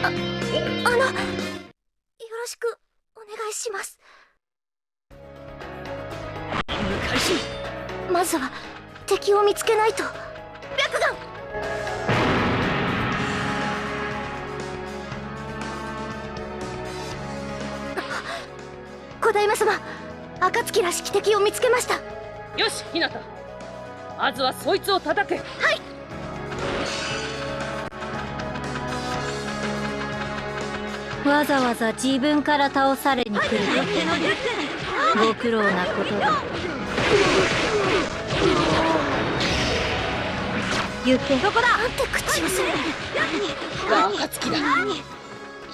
あのよろしくお願いします。開始まずは敵を見つけないと。白眼。小平様暁らしき敵を見つけました。よし日向まずはそいつを叩け。はいわざわざ自分から倒されに来るご苦労なことだ。言ってどこだ。なんて口をするが暁だ。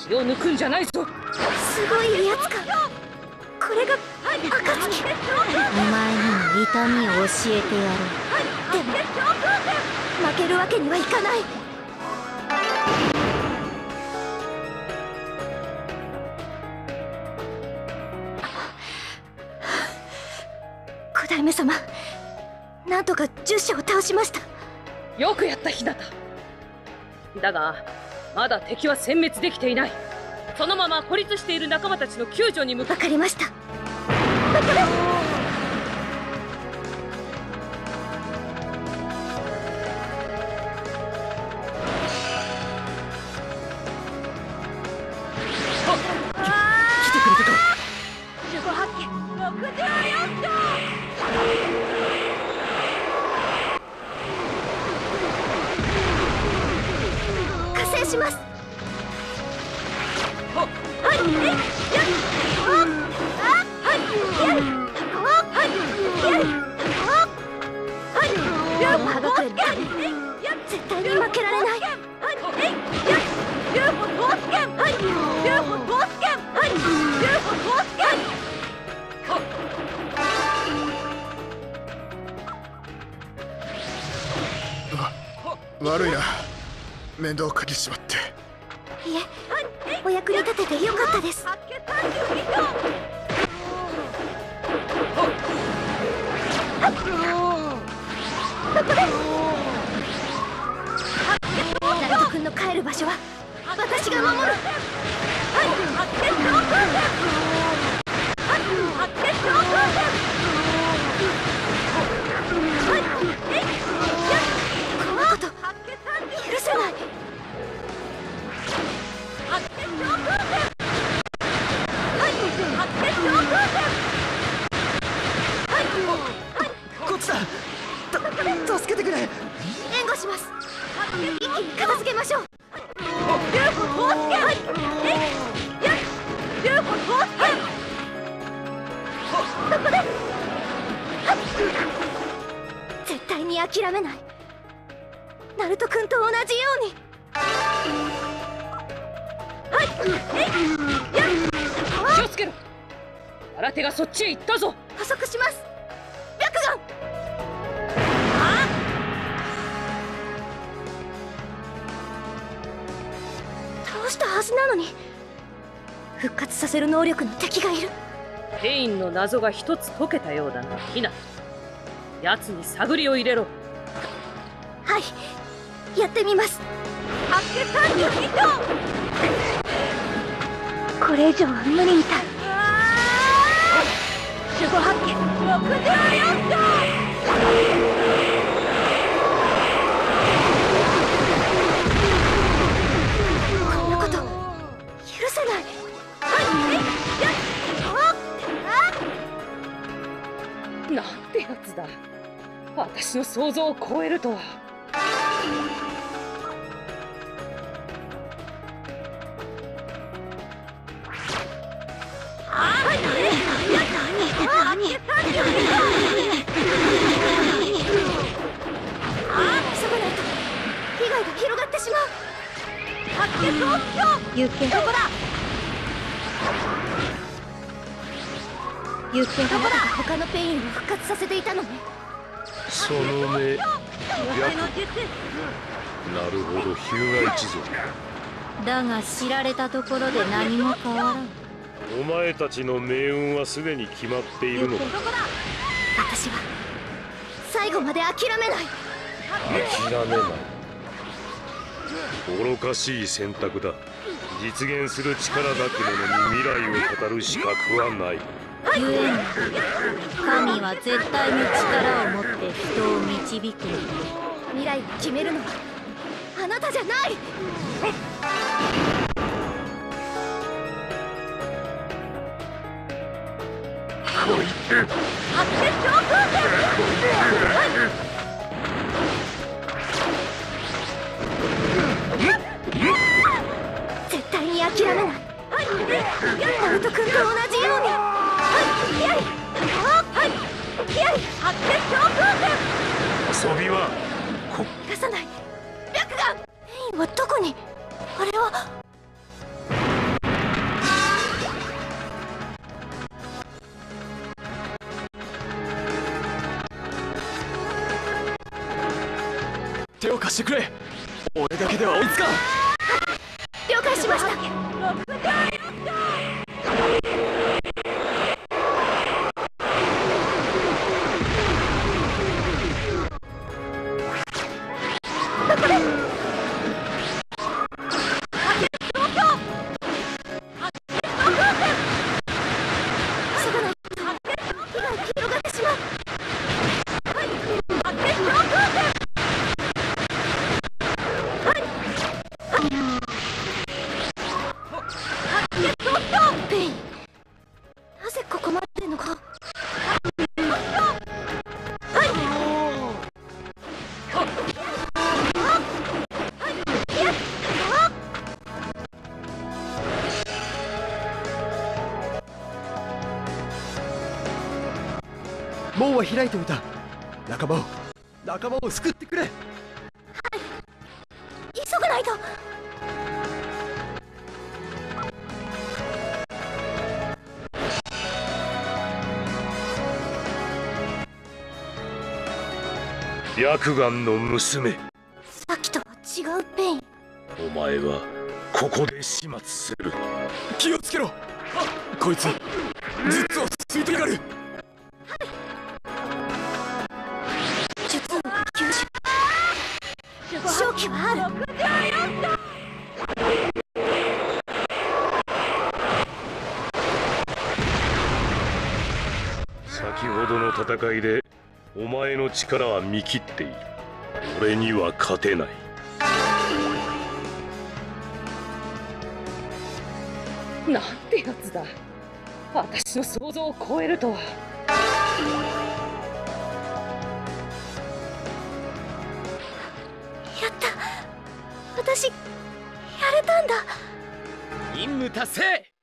気を抜くんじゃないぞすごいやつかこれが暁お前にも痛みを教えてやるでも負けるわけにはいかない小平様なんとか十社を倒しました。よくやった日向だがまだ敵は殲滅できていない。そのまま孤立している仲間たちの救助に向かわかりましたします。羽賀君絶対に負けられない悪いな面倒かけちまって。いえお役に立ててよかったです。諦めない。ナルト君と同じように。気をつけろ。新手がそっちへ行ったぞ。加速します。白眼倒したはずなのに。復活させる能力の敵がいる。ペインの謎が一つ解けたようだな。ヒナ奴に探りを入れろ。はい。やってみます。これ以上は無理みたい。守護発見。こんなこと許せない。なんてやつだ私の想像を超えるとは。急がないと被害が広がってしまう行けどこだ行けどこだ他のペインを復活させていたのねその目。なるほど日向一族。だが知られたところで何も変わらん。お前たちの命運はすでに決まっているのだ私は最後まで諦めない。諦めない。愚かしい選択だ。実現する力なき者に未来を語る資格はないゆえに神は絶対に力を持って人を導くの。未来を決めるのはあなたじゃない。絶遊びは逃がさない。白眼。ペインはどこに？あれは。手を貸してくれ。俺だけでは追いつかん。了解しました門は開いておいた。仲間を仲間を救ってくれ。白眼の娘。さっきとは違うペイン。お前はここで始末する。気をつけろ。こいつ術を吸い取りがる。術を吸収正気はある。先ほどの戦いでお前の力は見切っている。俺には勝てない。なんてやつだ。私の想像を超えるとは。やった。私やれたんだ。任務達成